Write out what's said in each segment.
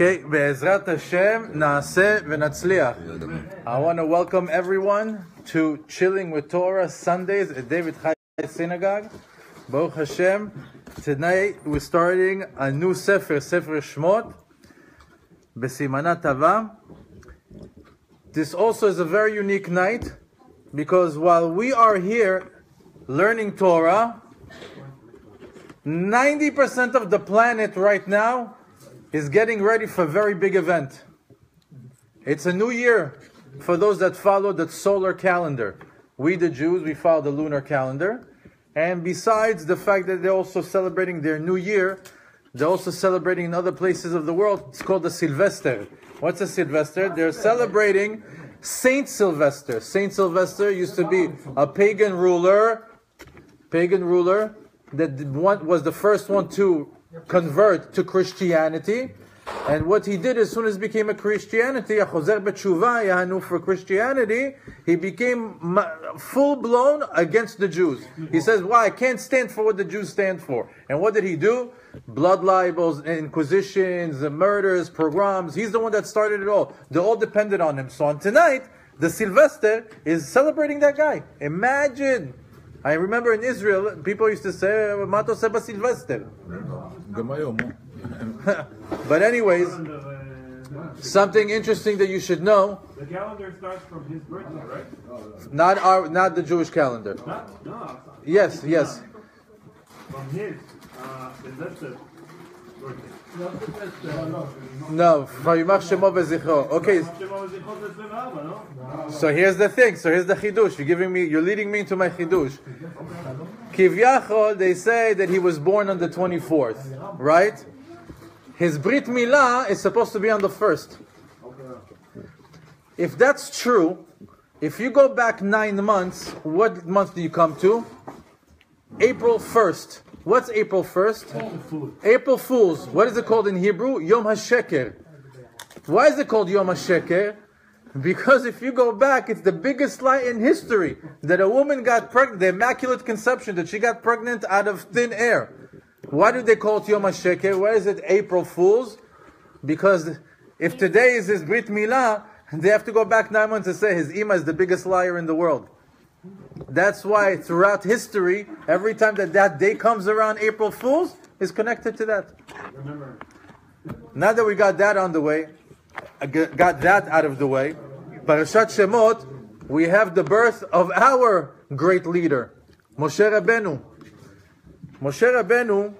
Okay, Be'ezrat Hashem, Naaseh v'natzliach. I want to welcome everyone to Chilling with Torah Sundays at David Chai Synagogue. Baruch Hashem. Tonight we're starting a new Sefer, Sefer Shmot, Besimana Tava. This also is a very unique night because while we are here learning Torah, 90% of the planet right now is getting ready for a very big event. It's a new year for those that follow the solar calendar. We, the Jews, we follow the lunar calendar. And besides the fact that they're also celebrating their new year, they're also celebrating in other places of the world. It's called the Sylvester. What's a Sylvester? They're celebrating Saint Sylvester. Saint Sylvester used to be a pagan ruler, pagan ruler that was the first one to convert to Christianity. And what he did as soon as he became a Christianity, a Choser for Christianity, he became full blown against the Jews. He says, why? I can't stand for what the Jews stand for. And what did he do? Blood libels, inquisitions, murders, pogroms. He's the one that started it all. They all depended on him. So on tonight, the Sylvester is celebrating that guy. Imagine I remember in Israel, people used to say, Mato Seba Sylvester. but anyways, something interesting that you should know. The calendar starts from his birthday, right? Not our, not the Jewish calendar. Not, no. Yes, yes. From his, uh, birthday. No, Vayimach Shemo Bezichro. Okay. So here's the thing. So here's the chidush. You're giving me. You're leading me into my chidush. Kivyachol, they say that he was born on the 24th, right? His brit milah is supposed to be on the first. If that's true, if you go back nine months, what month do you come to? April 1st. What's April 1st? April Fools. What is it called in Hebrew? Yom HaSheker. Why is it called Yom HaSheker? Because if you go back, it's the biggest lie in history that a woman got pregnant, the Immaculate Conception, that she got pregnant out of thin air. Why do they call it Yom HaSheker? Why is it April Fools? Because if today is his Brit Milah, they have to go back nine months and say his Ima is the biggest liar in the world. That's why throughout history, every time that that day comes around, April Fools is connected to that. Remember. Now that we got that on the way, got that out of the way, Parashat Shemot, we have the birth of our great leader, Moshe Rabbeinu. Moshe Rabbeinu,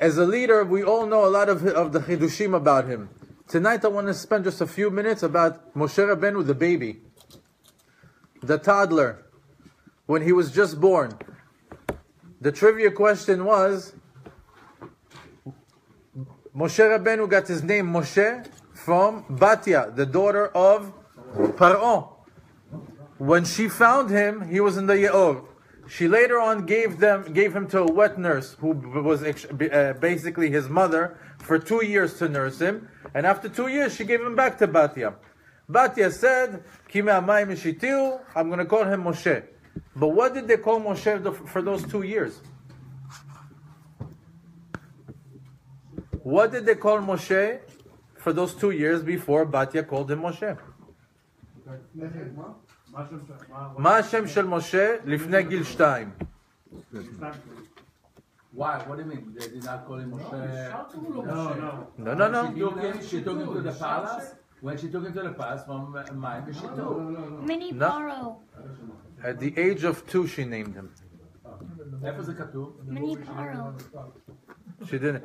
as a leader, we all know a lot of, of the chidushim about him. Tonight I want to spend just a few minutes about Moshe Rabbeinu, the baby, the toddler, when he was just born. The trivia question was, Moshe Rabbeinu got his name Moshe from Batia, the daughter of Paro. When she found him, he was in the Yeor. She later on gave them gave him to a wet nurse who was uh, basically his mother for two years to nurse him. And after two years, she gave him back to Batia. Batia said, I'm going to call him Moshe. But what did they call Moshe for those two years? What did they call Moshe for those two years before Batia called him Moshe? מה השם של משה לפני גיל שתיים? Why? What do you mean? They did not call him Moshe? No, no. No, no, no. She took him, she took him to the palace. When she took him to the palace, from Mine, she took. Mini No. Paro. At the age of two, she named him. איפה זה כתוב? Mini Paro. She didn't.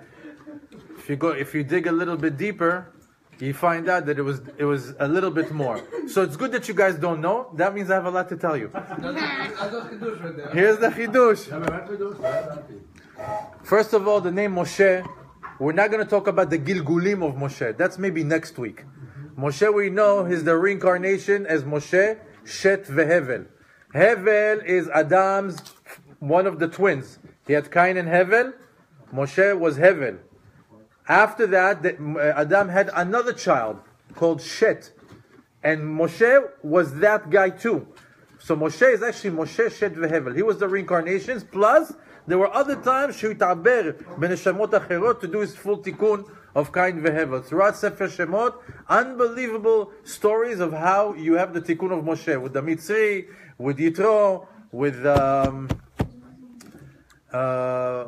If you go, if you dig a little bit deeper, you find out that it was it was a little bit more. So it's good that you guys don't know. That means I have a lot to tell you. Here's the chidush. First of all, the name Moshe. We're not going to talk about the Gilgulim of Moshe. That's maybe next week. Moshe, we know, is the reincarnation as Moshe, Shet veHevel. Hevel is Adam's one of the twins. He had Cain and Hevel. Moshe was Hevel. After that, the, uh, Adam had another child called Shet. And Moshe was that guy too. So Moshe is actually Moshe Shet Vehevel. He was the reincarnations. Plus, there were other times Shu Taber Beneshamot Acherot to do his full tikkun of Kind Vehevel. Throughout Sefer Shemot, unbelievable stories of how you have the tikkun of Moshe with the Mitzri, with Yitro, with. Um, uh,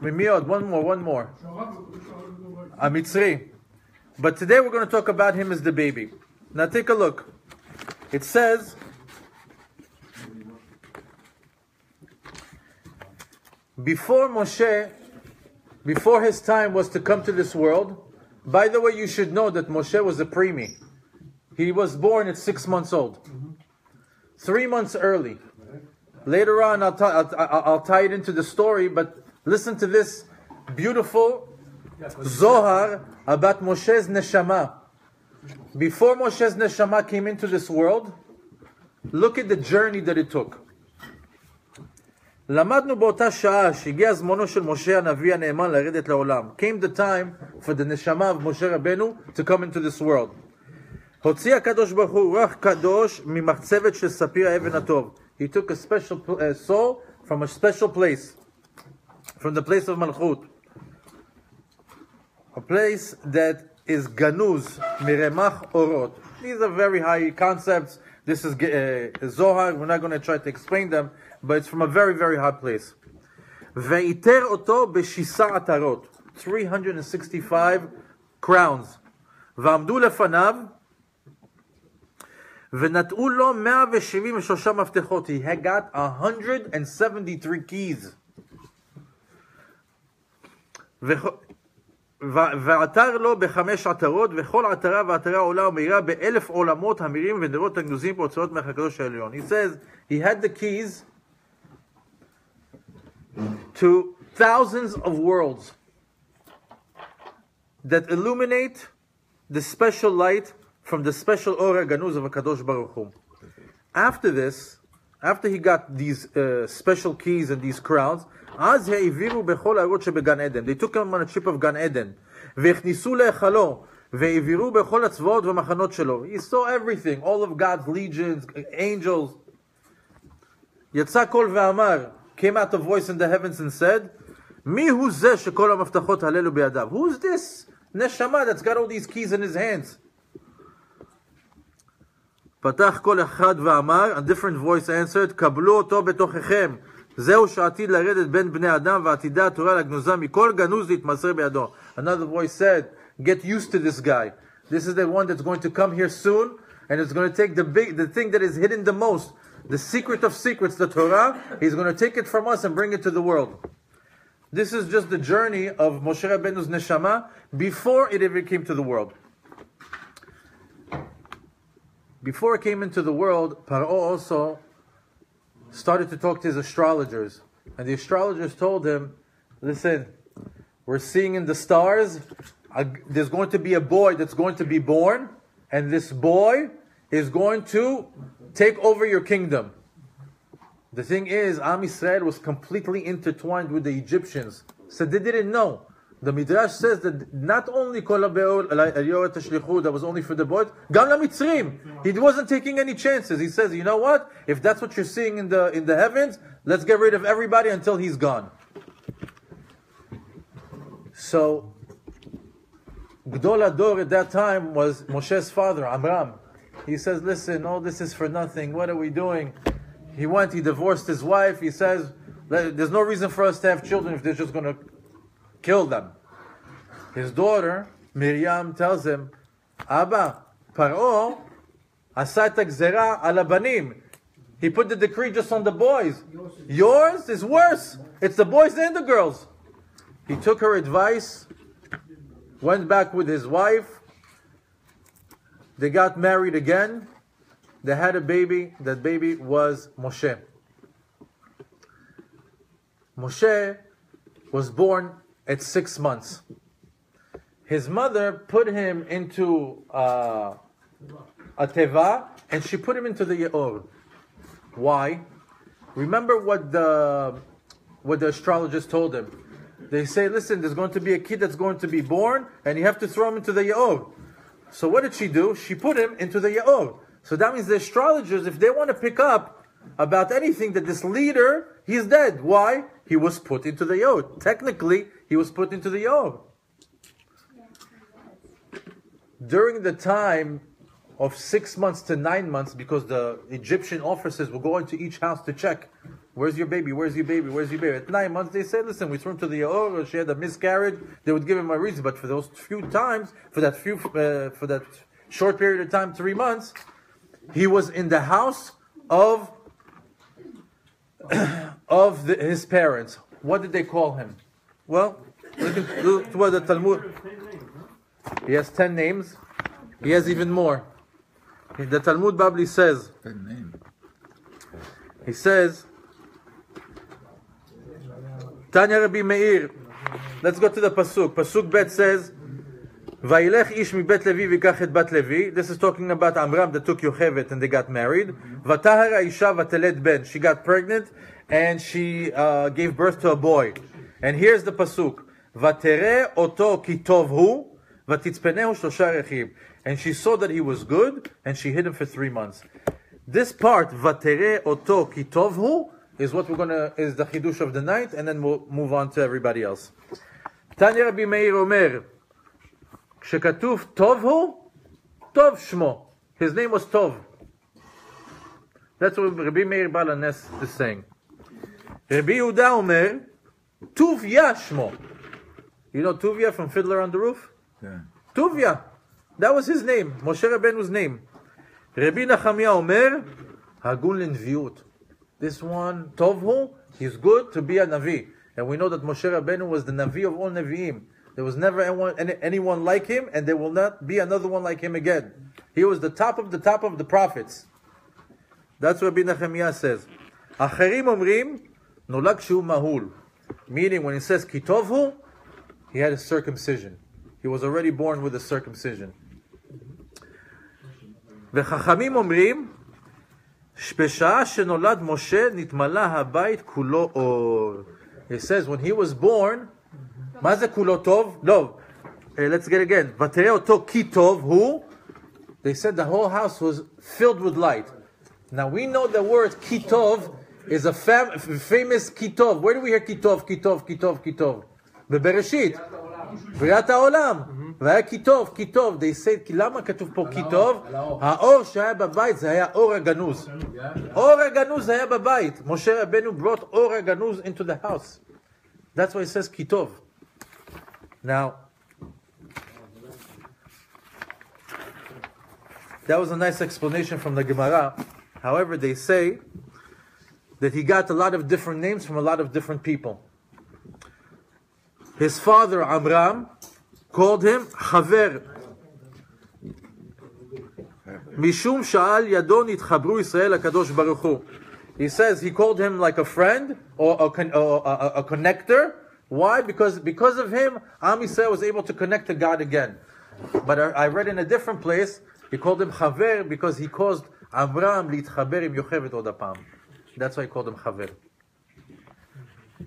Mimiod, one more, one more. A. But today we're going to talk about him as the baby. Now take a look. It says, before Moshe, before his time was to come to this world, by the way, you should know that Moshe was a preemie. He was born at six months old. Three months early. Later on, I'll, t- I'll, I'll, I'll tie it into the story, but listen to this beautiful Zohar about Moshe's neshama. Before Moshe's neshama came into this world, look at the journey that it took. למדנו באותה שעה שהגיע זמנו של משה הנביא הנאמן לרדת לעולם. Came the time for the neshama of Moshe Rabbeinu to come into this world. הוציא הקדוש ברוך הוא רוח קדוש ממחצבת של ספיר האבן הטוב. He took a special uh, soul from a special place, from the place of Malchut. A place that is ganuz, miremach orot. These are very high concepts. This is uh, Zohar. We're not going to try to explain them, but it's from a very, very high place. ואיתר אותו בשישה עטרות, 365 crowns. ועמדו לפניו, ונטעו לו 173 מפתחות. He had got 173 keys. ועתר לו בחמש עטרות, וכל עטרה ועטרה עולה ומאירה באלף עולמות המאירים ונרות הגנוזים באוצרות מלך הקדוש העליון. He says he had the keys to thousands of worlds that illuminate the special light from the special Ora Ganuz of Kadosh Baruch Hu. After this, after he got these uh, special keys and these crowns, אז העבירו בכל הערות שבגן עדן. They took him on a trip of גן עדן. והכניסו להיכלו, והעבירו בכל הצבאות והמחנות שלו. He saw everything, all of God's legions, angels. יצא קול ואמר, came out a voice in the heavens and said, מי הוא זה שכל המפתחות הללו בידיו? Who's this נשמה that's got all these keys in his hands? פתח כל אחד ואמר, a different voice answered, קבלו אותו בתוככם. זהו שעתיד לרדת בין בני אדם ועתידה התורה לגנוזה מכל גנוז להתמסר בידו. Another voice said, get used to this guy. This is the one that's going to come here soon and it's going to take the big, the thing that is hidden the most, the secret of secrets, the Torah, he's going to take it from us and bring it to the world. This is just the journey of Moshe Rabbeinu's neshama before it ever came to the world. Before it came into the world, Paro also started to talk to his astrologers. And the astrologers told him, listen, we're seeing in the stars, there's going to be a boy that's going to be born, and this boy is going to take over your kingdom. The thing is, Am Yisrael was completely intertwined with the Egyptians, so they didn't know. The Midrash says that not only Kol that was only for the boys, Gam Mitzrim. He wasn't taking any chances. He says, you know what? If that's what you're seeing in the in the heavens, let's get rid of everybody until he's gone. So Gdol Ador at that time was Moshe's father, Amram. He says, listen, all this is for nothing. What are we doing? He went, he divorced his wife. He says, there's no reason for us to have children if they're just going to kill them. His daughter, Miriam, tells him, Abba, Paro asat gzera ala banim. He put the decree just on the boys. Yours is worse. It's the boys and the girls. He took her advice, went back with his wife. They got married again. They had a baby. That baby was Moshe. Moshe was born at six months. His mother put him into uh, a teva and she put him into the yeor. Why? Remember what the what the astrologers told him. They say, listen, there's going to be a kid that's going to be born, and you have to throw him into the yeor. So what did she do? She put him into the yeor. So that means the astrologers, if they want to pick up about anything, that this leader, he's dead. Why? He was put into the Yod. Technically, he was put into the Yod. During the time of six months to nine months, because the Egyptian officers will go into each house to check, where's your baby, where's your baby, where's your baby? At nine months, they said, listen, we threw him to the or she had a miscarriage, they would give him a reason. But for those few times, for that few, uh, for that short period of time, three months, he was in the house of of the, his parents. What did they call him? Well, look, at, look what the Talmud. He has ten names. He has even more. The Talmud Babli says. Ten name. He says. Tanya Rabbi Meir. Let's go to the pasuk. Pasuk Bet says. Vailech ish mi Levi vikach et Levi. This is talking about Amram that took Yochevet and they got married. Vatahara isha vatelet ben. She got pregnant and she uh, gave birth to a boy. And here's the pasuk: "Vatere oto kitovhu, vatitzpenehu rechim." And she saw that he was good, and she hid him for three months. This part, "Vatere oto kitovhu," is what we're gonna is the chidush of the night, and then we'll move on to everybody else. Tanya Rabbi Meir Omer, כשכתוב טוב הוא, טוב His name was Tov. That's what Rabbi Meir Baal HaNes is saying. Rabbi Yehuda Omer, טוביה שמו. You know Tuvia from Fiddler on the Roof? Yeah. Tuvia. That was his name, Moshe Rabbeinu's name. רבי נחמיה אומר, הגון לנביאות. This one, טוב הוא, he's good to be a Navi. And we know that Moshe Rabbeinu was the Navi of all Naviim. There was never anyone, any, anyone like him, and there will not be another one like him again. He was the top of the top of the prophets. That's what Rabbi Nehemiah says. אחרים אומרים, נולד כשהוא מהול. Meaning, when he says כי טוב הוא, he had a circumcision. He was already born with a circumcision. וחכמים אומרים, בשעה שנולד משה נתמלא הבית כולו אור. It says, when he was born, מה זה כולו טוב? לא. Uh, let's get again. ותראה אותו כי טוב הוא, they said the whole house was filled with light. Now we know the word כי טוב is a fam- famous כי טוב. Where do we hear כי טוב, כי טוב, כי טוב, כי טוב? בבראשית. בריאת העולם. והיה כי טוב, כי טוב. They say, כי למה כתוב פה כי טוב? האור שהיה בבית זה היה אור הגנוז. אור הגנוז היה בבית. משה רבנו brought אור הגנוז into the house. That's why it says כי טוב. Now, that was a nice explanation from the Gemara. However, they say that he got a lot of different names from a lot of different people. His father, Amram, called him Chaver. משום שעל ידו נתחברו ישראל לקדוש ברוך הוא. He says he called him like a friend or a, con- or a, a, a connector. Why? Because because of him, Am Yisrael was able to connect to God again. But I, I read in a different place, he called him Chaver because he caused Amram להתחבר עם יוכבד עוד הפעם. That's why he called him חבר.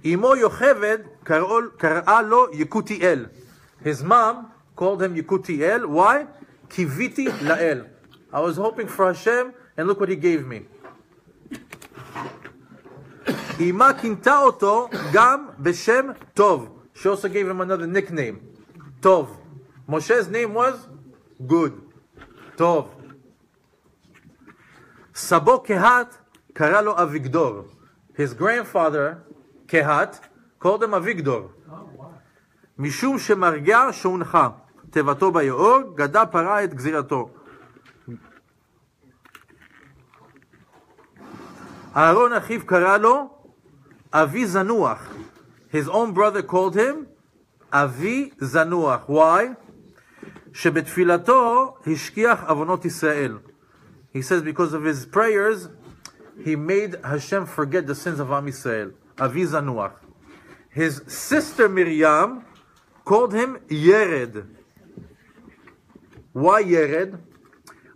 אמו יוכבד קראו- קראה לו יקותיאל. His mom called him יקותיאל. Why? קיוויתי לאל. I was hoping for Hashem, and look what he gave me. אמה כינתה אותו גם בשם טוב. She also gave him another nickname, טוב. Moshe's name was good, טוב. סבו קהת קרא לו אביגדור. His grandfather, קהת, called him אביגדור. משום שמרגע שהונחה תיבתו ביאור, גדע פרה את גזירתו. אהרון אחיו קרא לו אבי זנוח. His own brother called him אבי זנוח. Why? שבתפילתו השכיח עוונות ישראל. He says because of his prayers, he made Hashem forget the sins of Am Yisrael. Avi Zanuach. His sister Miriam called him Yered. Why Yered?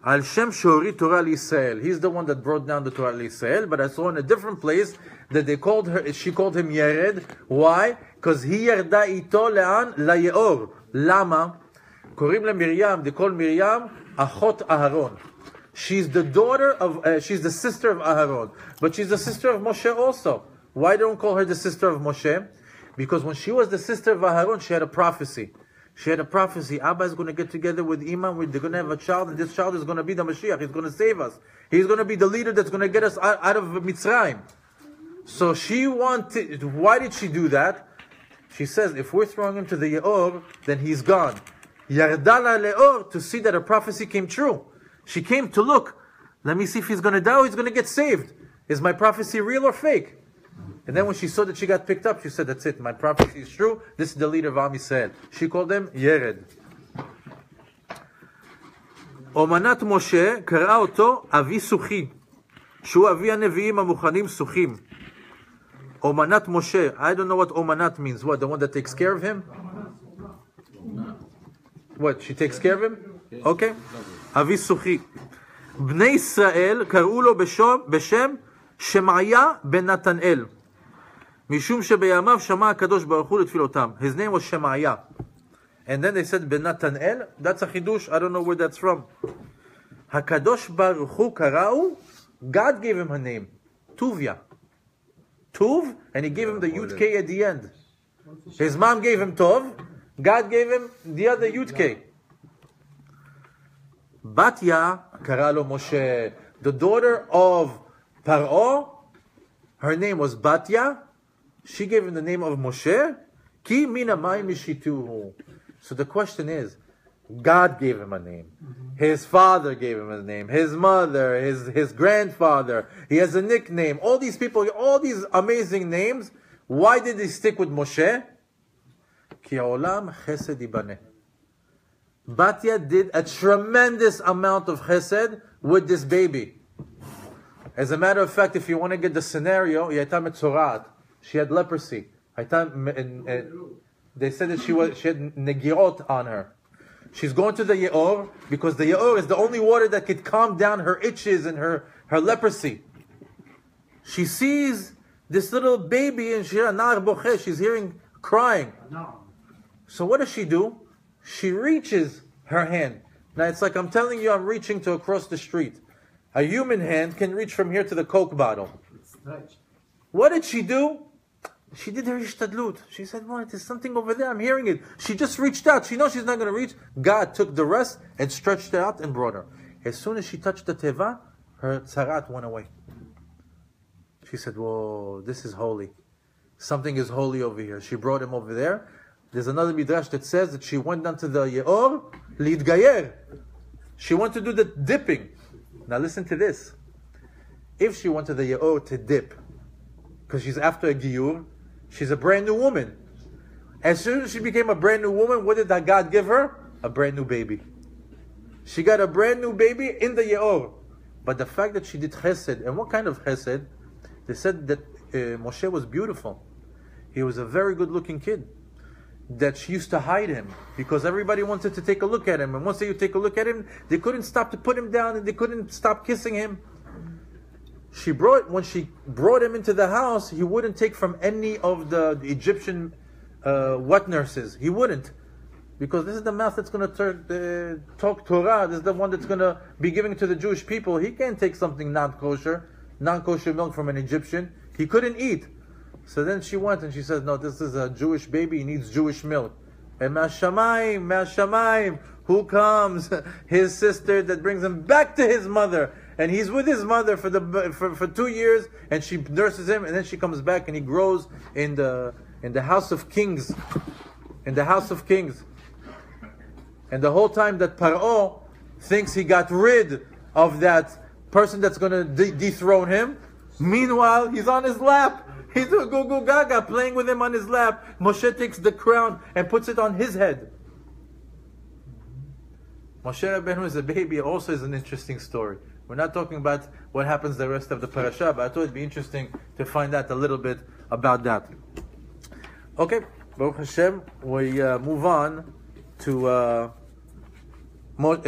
Al Shem Shori Torah Israel. He's the one that brought down the Torah Israel, but I saw in a different place that they called her, she called him Yered. Why? Because he yerda ito le'an layeor. Lama? קוראים למרים, they call מרים אחות אהרון. She's the daughter of, uh, she's the sister of Aharon, but she's the sister of Moshe also. Why don't call her the sister of Moshe? Because when she was the sister of Aharon, she had a prophecy. She had a prophecy. Abba is going to get together with Imam. They're going to have a child, and this child is going to be the Mashiach. He's going to save us. He's going to be the leader that's going to get us out, of Mitzrayim. So she wanted. Why did she do that? She says, if we're throwing him to the Yeor, then he's gone. Yardala Leor to see that her prophecy came true. She came to look. Let me see if he's going to die or he's going to get saved. Is my prophecy real or fake? And then when she saw that she got picked up, she said, That's it, my prophecy is true. This is the leader of Am Yisrael. She called him Yered. אומנת משה קראה אותו אבי סוכי, שהוא אבי הנביאים המוכנים סוכים. אומנת משה, I don't know what אומנת means. What, the one that takes care of him? What, she takes care of him? Okay. אבי סוכי. בני ישראל קראו לו בשם, בשם שמעיה בן נתנאל. משום שבימיו שמע הקדוש ברוך הוא לתפילותם. His name was שמעיה. And then they said ben Natanel. That's a chidush. I don't know where that's from. Hakadosh Baruch Hu Karau. God gave him a name, Tuvia. Tuv, and he gave him the Yud at the end. His mom gave him Tov. God gave him the other Yud. Batya Karalo Moshe, the daughter of Paro. Her name was Batya. She gave him the name of Moshe. Ki mina mishituhu. So the question is, God gave him a name. Mm-hmm. His father gave him a name. His mother, his, his grandfather. He has a nickname. All these people, all these amazing names. Why did they stick with Moshe? Ki olam chesed ibaneh. Batya did a tremendous amount of chesed with this baby. As a matter of fact, if you want to get the scenario, she had leprosy. They said that she was she had negirot on her. She's going to the Yeor because the Yeor is the only water that could calm down her itches and her, her leprosy. She sees this little baby and she's she's hearing crying. So what does she do? She reaches her hand. Now it's like I'm telling you I'm reaching to across the street. A human hand can reach from here to the Coke bottle. What did she do? She did her ishtadlut. She said, "What? There's something over there. I'm hearing it." She just reached out. She knows she's not going to reach. God took the rest and stretched it out and brought her. As soon as she touched the teva, her tzarat went away. She said, "Whoa, this is holy. Something is holy over here." She brought him over there. There's another midrash that says that she went down to the yeor lidgayer. She went to do the dipping. Now listen to this. If she went to the yeor to dip, because she's after a giyur, She's a brand new woman. As soon as she became a brand new woman, what did that God give her? A brand new baby. She got a brand new baby in the Yeor. But the fact that she did chesed, and what kind of chesed? They said that uh, Moshe was beautiful. He was a very good looking kid. That she used to hide him because everybody wanted to take a look at him. And once they take a look at him, they couldn't stop to put him down and they couldn't stop kissing him she brought when she brought him into the house, he wouldn't take from any of the, Egyptian uh, wet nurses. He wouldn't, because this is the mouth that's going to uh, talk Torah. This is the one that's going to be giving to the Jewish people. He can't take something non-kosher, non-kosher milk from an Egyptian. He couldn't eat. So then she went and she said, "No, this is a Jewish baby. He needs Jewish milk." And Mashamayim, Mashamayim, who comes? His sister that brings him back to his mother and he's with his mother for the for, for two years, and she nurses him, and then she comes back, and he grows in the in the house of kings, in the house of kings. And the whole time that Paro thinks he got rid of that person that's going to de- dethrone him, meanwhile he's on his lap. He's a go go gaga playing with him on his lap. Moshe takes the crown and puts it on his head. Moshe Rabbeinu as a baby also is an interesting story. We're not talking about what happens the rest of the parasha, but I thought it'd be interesting to find out a little bit about that. Okay, Baruch Hashem, we uh, move on to uh, uh, uh,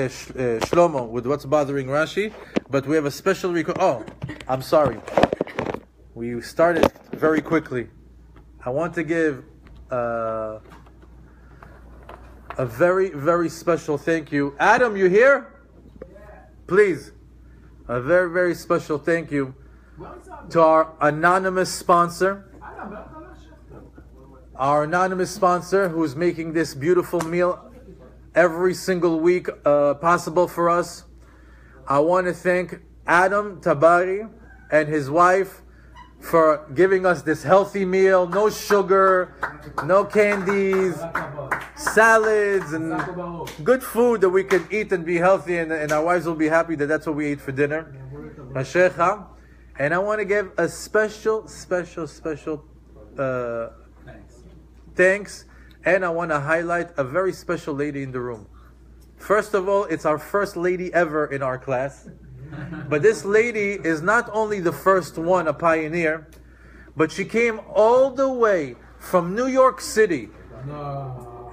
Shlomo with what's bothering Rashi, but we have a special record. Oh, I'm sorry. We started very quickly. I want to give uh, a very, very special thank you. Adam, you here? Please. a very, very special thank you to our anonymous sponsor. Our anonymous sponsor who's making this beautiful meal every single week uh, possible for us. I want to thank Adam Tabari and his wife for giving us this healthy meal. No sugar, no candies, salads, and good food that we can eat and be healthy, and, and our wives will be happy that that's what we ate for dinner. And I want to give a special, special, special uh, thanks, and I want to highlight a very special lady in the room. First of all, it's our first lady ever in our class. But this lady is not only the first one, a pioneer, but she came all the way from New York City.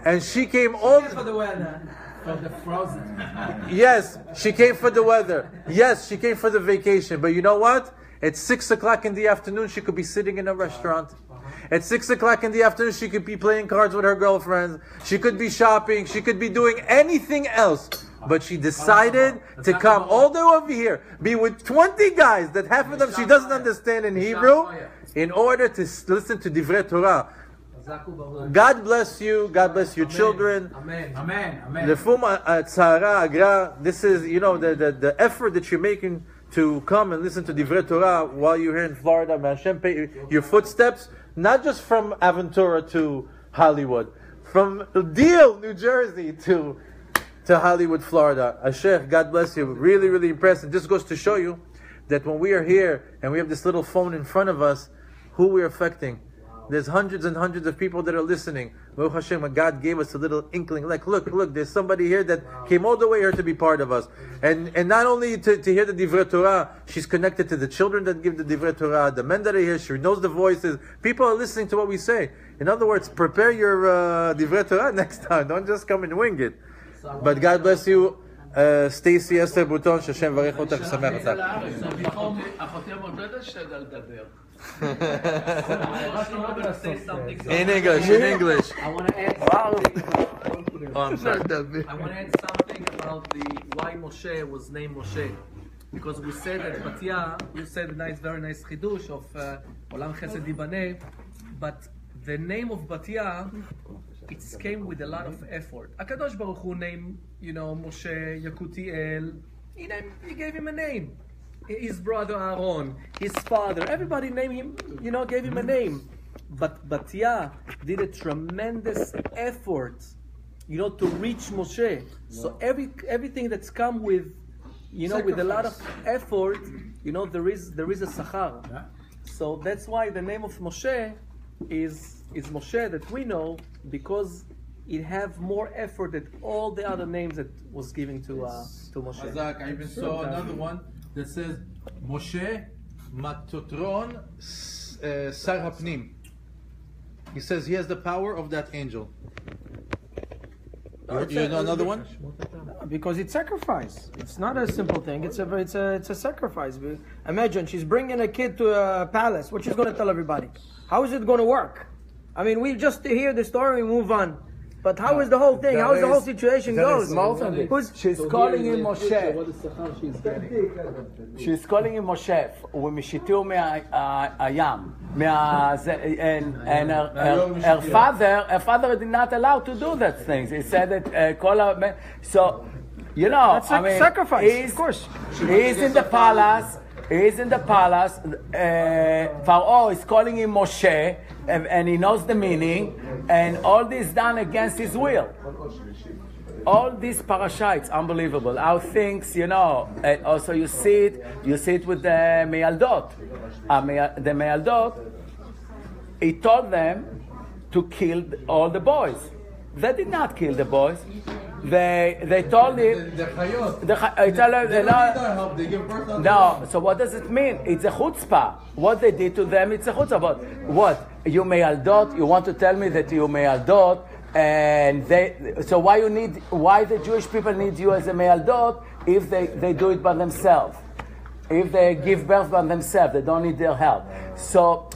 And she came all For the weather. For the frozen. Yes, she came for the weather. Yes, she came for the vacation. But you know what? At six o'clock in the afternoon, she could be sitting in a restaurant. Uh-huh. At six o'clock in the afternoon, she could be playing cards with her girlfriends. She could be shopping. She could be doing anything else. But she decided to come all the way over here, be with 20 guys that half of them she doesn't understand in Hebrew, in order to listen to Divrei Torah. God bless you. God bless your children. Amen. Amen. Amen. This is, you know, the, the, the effort that you're making to come and listen to Divrei Torah while you're here in Florida. May Hashem pay your footsteps, not just from Aventura to Hollywood, from Deal, New Jersey to, to Hollywood, Florida. Asher, God bless you. Really, really impressed. And this goes to show you that when we are here and we have this little phone in front of us, who we're affecting. There's hundreds and hundreds of people that are listening. Baruch Hashem, God gave us a little inkling, like, look, look, there's somebody here that came all the way here to be part of us. And and not only to, to hear the Divrei Torah, she's connected to the children that give the Divrei Torah, the men that are here, she knows the voices. People are listening to what we say. In other words, prepare your uh, Divrei Torah next time. Don't just come and wing it. But God bless you, uh, Stacy Esther Bouton, שהשם יברך אותך ושמח אותך. אחותי לדבר. In English, in English. I want to add something. Oh, I'm sorry. I want to add something about the why Moshe was named Moshe. Because we said that Batya, you said a nice, very nice chidush of uh, Olam Chesed Yibaneh, but the name of Batya, it came with a lot of effort. Akadosh Baruch Hu named, you know, Moshe Yakutiel. He named, he gave him a name. His brother Aaron, his father, everybody named him, you know, gave him a name. But Batya did a tremendous effort you know, to reach Moshe. So every everything that's come with, you know, with a lot of effort, you know, there is there is a sachar. So that's why the name of Moshe is is Moshe that we know because it have more effort than all the other names that was given to uh, to Moshe. Hazak, I even saw another one that says Moshe Metatron uh, Sar Hapnim. He says he has the power of that angel. You, you know another one? because it's sacrifice. It's not a simple thing. It's a it's a it's a sacrifice. Imagine she's bringing a kid to a palace. What she's going to tell everybody? How is it going to work? I mean, we just hear the story and move on. But how is the whole thing? How is the whole situation goes? Who's She's calling him Moshe. She's calling him Moshe. ומשיתהו מהים. מה... זה- And, and her, her, her father, her father did not allow to do that things. He said that uh, כל ה... So, you know, That's I sac- mean, sacrifice, he's- of course. He's in the palace. He's in the palace. Uh, Pharaoh is calling him Moshe, and, and he knows the meaning. And all this done against his will. All these parasha, it's unbelievable. How things, you know. And also, you see it. You see it with the Mealdot. Uh, the Mealdot. He told them to kill all the boys. They did not kill the boys. They they told him. The. The, uh, them, They no, don't help. They give birth no, so what does it mean? It's a chutzpah. What they did to them, it's a chutzpah. But what? You mealdot? You want to tell me that you mealdot? And they, so why you need, why the Jewish people need you as a mealdot if they, they do it by themselves? If they give birth by themselves, they don't need their help. So,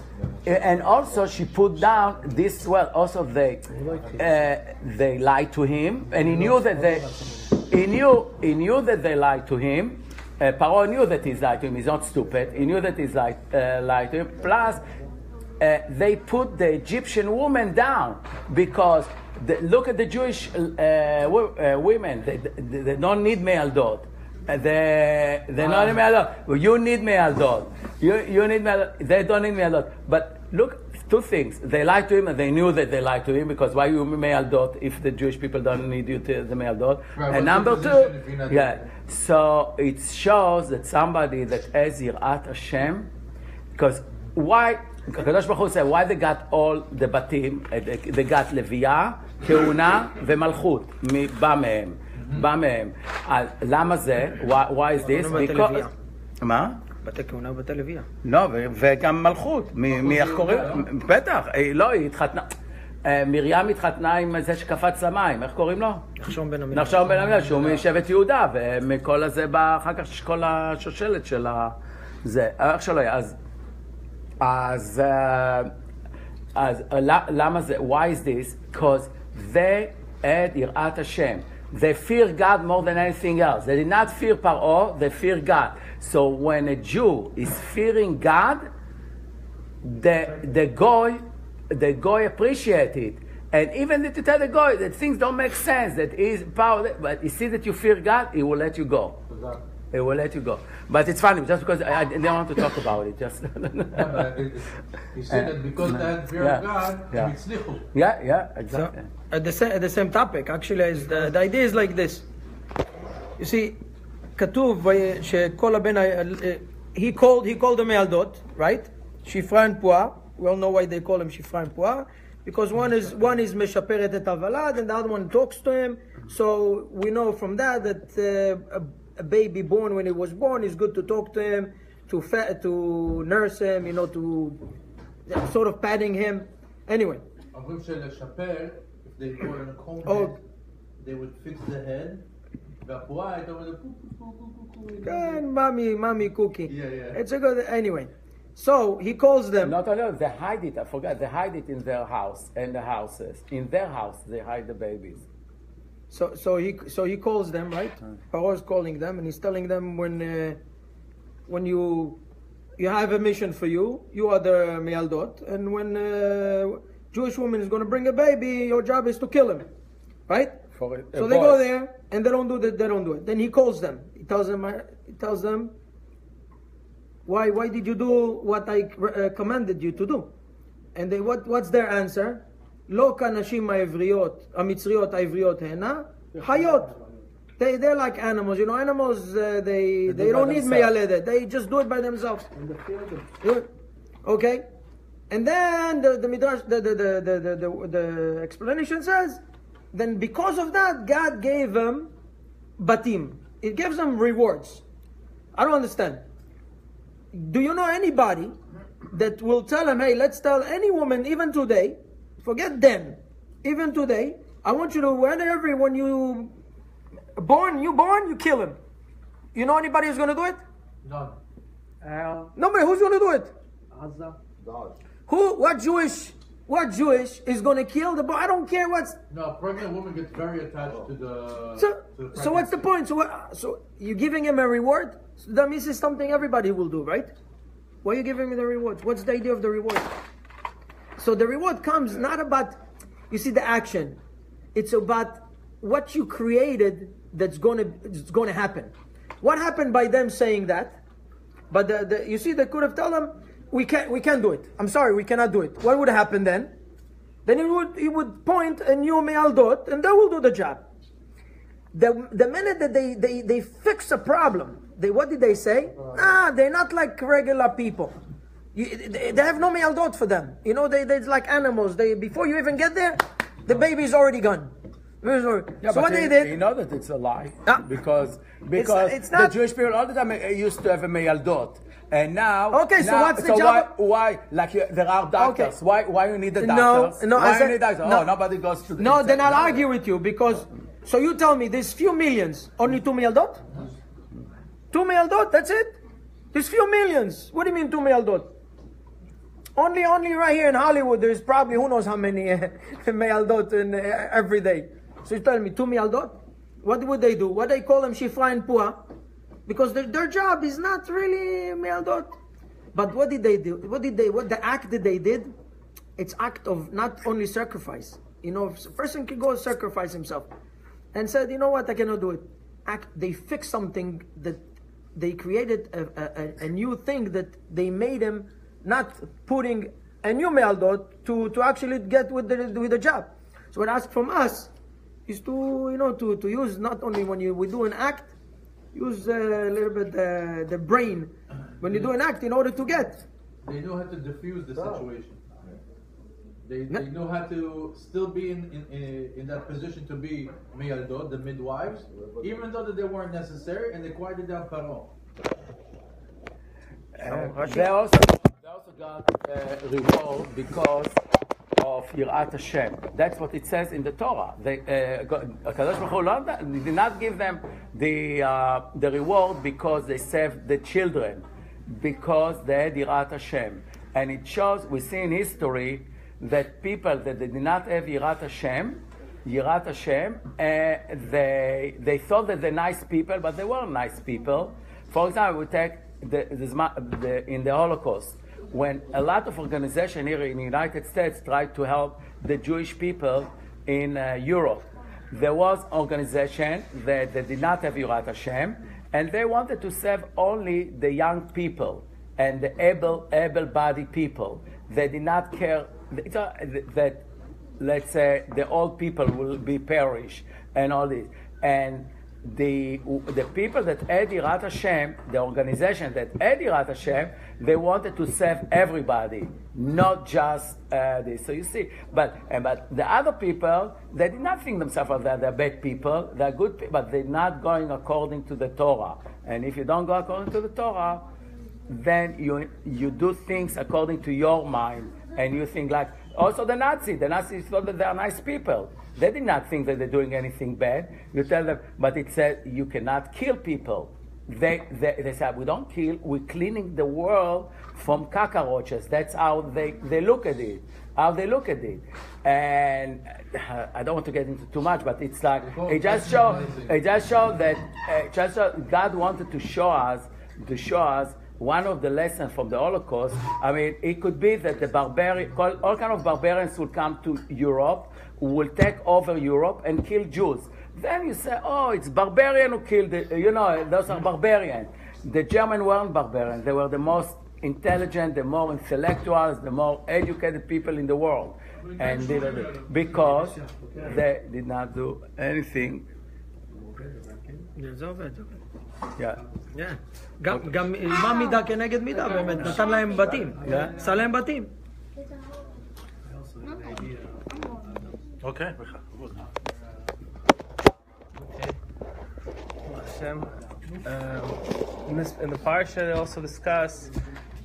and also she put down this, well, also they, uh, they lied to him, and he knew that they, he knew, he knew that they lied to him, Uh, Paro knew that he's lied to him. He's not stupid. He knew that he's lied, uh, lied to him. Plus, uh, they put the Egyptian woman down because the, look at the Jewish uh, uh, women. They, they, they don't need male Uh, They, they don't need me'aldot. Well, You need me'aldot. You, you need me'aldot. They don't need me'aldot. But look, two things. They lied to him and they knew that they lied to him because why you me'aldot if the Jewish people don't need you to the me'aldot? Right, and what's number the position two, if you're not yeah. doing So it shows that somebody that has Yirat Hashem, because why, הקדוש ברוך הוא said, why they got all the בתים, uh, they- they got לוויה, כהונה ומלכות, מ- בא מהם, בא מהם. למה זה? Why, is this? מה? בתי כהונה ובתי לוויה. לא, וגם מלכות, מי איך קוראים? בטח, היא- לא, היא התחתנה. אה, מרים התחתנה עם זה שקפץ למים, איך קוראים לו? נחשון בן עמינדב. נחשון בן עמינדב, שהוא משבט יהודה, ומכל הזה בא אחר כך כל השושלת של ה... זה, איך שלא יהיה, אז... אז... אה, אז אה, למה זה? Why is this? Because they had יראת השם. They fear God more than anything else. They did not fear Paro, they fear God. So when a Jew is fearing God, the, the Goy, the Goy appreciate it. And even if you tell the Goy that things don't make sense, that is power, but he sees that you fear God, he will let you go. He will let you go. But it's funny, just because I, I didn't want to talk about it. Just He said that because they had fear Yeah. of God, Yeah. הם הצליחו. yeah, yeah, So, exactly. at the, same, at the same topic, actually, is the, the idea is like this. You see, כתוב וי- שכל הבן, ה- he called, he called the me'aldot, right? שפרה and פועה. We all know why they call him שפרה and פועה. Because one is, one is משפרת את הוולד and the other one talks to him. So we know from that that uh, a baby born when he was born, it's good to talk to him, to to nurse him, you know, to sort of patting him. Anyway. they oh. they would fix the head. Good mommy, mommy cookie. Yeah, yeah. It's a good anyway. So he calls them. Not alone, they hide it. I forgot. They hide it in their house and the houses. In their house, they hide the babies. So, so he, so he calls them, right? Paro is calling them, and he's telling them when, uh, when you, you have a mission for you, you are the mealdot, and when uh, Jewish woman is going to bring a baby, your job is to kill him, right? For a- So a they go there, and they don't do that. They don't do it. Then he calls them. He tells them. uh, He tells them. Why? Why did you do what I uh, commanded you to do? And they what? What's their answer? לא כנשים העבריות, המצריות העבריות הנה, חיות. They, they're like animals, you know, animals, uh, they, do they by don't need themselves. מיילדת, they just do it by themselves. Yeah. Okay? And then the, the Midrash, the, the, the, the, the, the, the explanation says, then because of that, God gave them batim. It gives them rewards. I don't understand. Do you know anybody that will tell him, hey, let's tell any woman, even today, forget them, even today, I want you to, whenever, when you born, you born, you kill him. You know anybody who's going to do it? None. Nobody. Who's going to do it? Who? What Jewish? What Jewish is going to kill the boy? I don't care what's. No, a pregnant woman gets very attached to the. So, to the so what's the point? So, what, so you're giving him a reward? So that means it's something everybody will do, right? Why are you giving me the reward? What's the idea of the reward? So the reward comes not about, you see, the action. It's about what you created that's going to it's going to happen. What happened by them saying that? But the, the, you see, they could have told them, we can't, we can't do it. I'm sorry, we cannot do it. What would happen then? Then he would, he would point a new mealdot, and they will do the job. The, the minute that they, they, they fix a problem, they, what did they say? Ah, they're not like regular people. You, they, they have no mealdot for them. You know, they, they're like animals. They, before you even get there, the baby's already gone. Yeah, so but what you, they did, you know that it's a lie Ah. because because it's the not- Jewish people all the time uh, used to have a me'aldot, and now Okay, so now- what's the so job why why like you, there are doctors? Okay. Why why you need the No, doctors? no, why I you said- need doctors? no. Oh, nobody goes to the No, then I'll argue with you because. So you tell me there's few millions, only two mealdot? Two mealdot, that's it? There's few millions. What do you mean two mealdot? Only, only right here in Hollywood, there's probably who knows how many mealdot in, uh, every day. So you tell me two mealdot? What would they do? What they call them shifra and pua? because their, their job is not really mealdot. But what did they do? What did they? What the act that they did? It's act of not only sacrifice. You know, a person can go sacrifice himself, and said, you know what, I cannot do it. Act. They fixed something that they created a, a, a new thing that they made him not putting a new miyaldot to to actually get with the with the job. So what asked from us is to you know to, to use not only when you we do an act, use a little bit the, the brain when you do an act in order to get. They know how to diffuse the situation. They, they know how to still be in, in, in, in that position to be miyaldot, the midwives, even though that they weren't necessary, and they quieted down Paro. Uh, they they also got uh, reward because of Yirat Hashem. That's what it says in the Torah. They, uh, did not give them the uh, the reward because they saved the children, because they had Yirat Hashem, and it shows we see in history that people that they did not have Yirat Hashem. Yirat Hashem, uh, they they thought that they're nice people, but they weren't nice people. For example, we take the, the, the, in the Holocaust, when a lot of organizations here in the United States tried to help the Jewish people in uh, Europe, there was organization that, that did not have Yirat Hashem, and they wanted to save only the young people and the able, able-bodied people. They did not care that let's say the old people will be perished and all this. And the the people that had Yirat Hashem, the organization that had Yirat Hashem, they wanted to save everybody, not just uh, this. So you see, but uh, but the other people, they did not think themselves as that they're bad people, they're good people, but they're not going according to the Torah. And if you don't go according to the Torah, then you you do things according to your mind, and you think like also the Nazi. The Nazis thought that they are nice people. They did not think that they're doing anything bad. You tell them, but it said you cannot kill people. They, they, they said we don't kill. We're cleaning the world from cockroaches. That's how they, they look at it. How they look at it. And uh, I don't want to get into too much, but it's like it just show it just show that uh, just show, God wanted to show us to show us one of the lessons from the Holocaust, I mean, it could be that the barbarian, all, all kind of barbarians will come to Europe, will take over Europe and kill Jews. Then you say, oh, it's barbarian who killed, the, you know, those are barbarians. The Germans weren't barbarians. They were the most intelligent, the more intellectuals, the more educated people in the world. And they, because they did not do anything. זה עובד. Yeah. כן. גם, גם מה מידה כנגד מידה באמת, נתן להם בתים, עשה להם בתים. Okay. Hashem. Um, in, this, in the parsha, they also discuss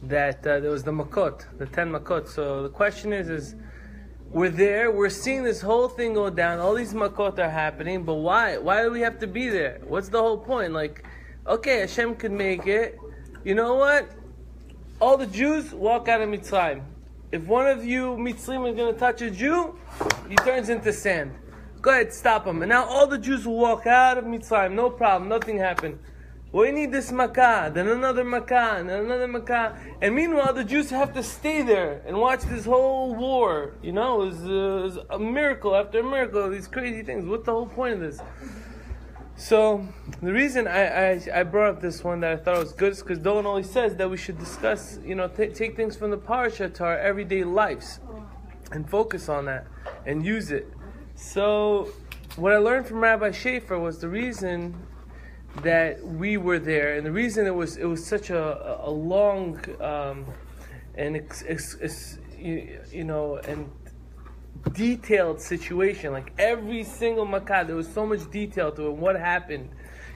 that uh, there was the makot, the ten makot. So the question is, is we're there, we're seeing this whole thing go down. All these makot are happening, but why? Why do we have to be there? What's the whole point? Like, okay, Hashem could make it. You know what? All the Jews walk out of Mitzrayim. If one of you Mitzrayim is going to touch a Jew, he turns into sand. Go ahead, stop him. And now all the Jews will walk out of Mitzrayim. No problem. Nothing happened. We need this makkah, then another makkah, and then another makkah. And meanwhile, the Jews have to stay there and watch this whole war. You know, it was, uh, it was a miracle after a miracle, these crazy things. What's the whole point of this? So, the reason I, I, I brought up this one that I thought was good is because Dolan always says that we should discuss, you know, ta take things from the parsha to our everyday lives and focus on that and use it. So, what I learned from Rabbi Schaefer was the reason that we were there, and the reason it was it was such a a long um, and ex, ex, ex, you, you know and detailed situation. Like every single makkah, there was so much detail to it. What happened?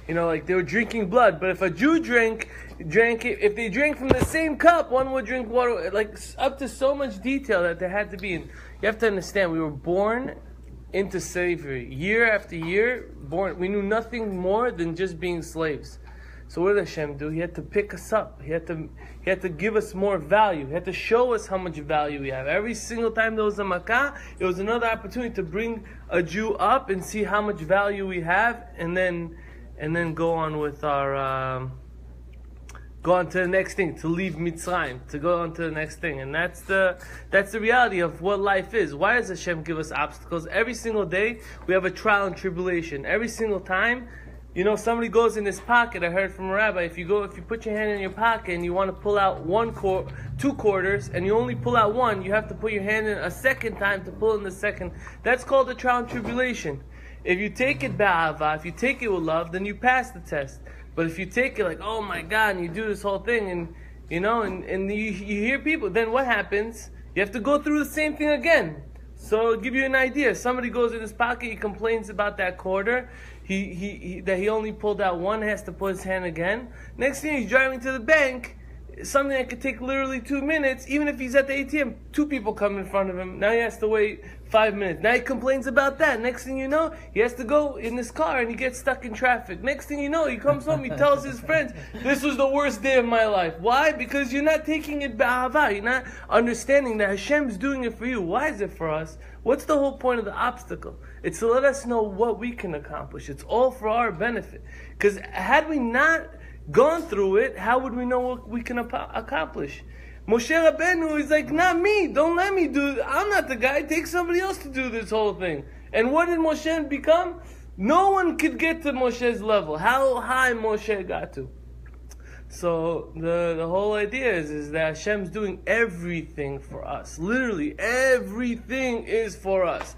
You know, like they were drinking blood. But if a Jew drank, drank it, if they drank from the same cup, one would drink water. Like up to so much detail that there had to be. And you have to understand, we were born into slavery year after year. Born, we knew nothing more than just being slaves. So what did Hashem do? He had to pick us up. He had to he had to give us more value. He had to show us how much value we have. Every single time there was a makkah, it was another opportunity to bring a Jew up and see how much value we have, and then and then go on with our um, go on to the next thing, to leave Mitzrayim, to go on to the next thing. And that's the that's the reality of what life is. Why does Hashem give us obstacles? Every single day we have a trial and tribulation. Every single time, you know, somebody goes in his pocket. I heard from a rabbi, if you go, if you put your hand in your pocket and you want to pull out one quar- two quarters, and you only pull out one, you have to put your hand in a second time to pull in the second. That's called a trial and tribulation. If you take it ba'ava, if you take it with love, then you pass the test. But if you take it like, oh my God, and you do this whole thing, and you know, and, and you, you hear people, then what happens? You have to go through the same thing again. So give you an idea. Somebody goes in his pocket, he complains about that quarter. He, he, he that he only pulled out one, has to put his hand again. Next thing he's driving to the bank, something that could take literally two minutes, even if he's at the ATM, two people come in front of him. Now he has to wait five minutes. Now he complains about that. Next thing you know, he has to go in his car and he gets stuck in traffic. Next thing you know, he comes home, he tells his friends, this was the worst day of my life. Why? Because you're not taking it ba'ava. You're not understanding that Hashem's doing it for you. Why is it for us? What's the whole point of the obstacle? It's to let us know what we can accomplish. It's all for our benefit. Because had we not gone through it, how would we know what we can accomplish? Moshe Rabbeinu is like, not me. Don't let me do. I'm not the guy. Take somebody else to do this whole thing. And what did Moshe become? No one could get to Moshe's level. How high Moshe got to. So the the whole idea is is that Hashem's doing everything for us. Literally, everything is for us.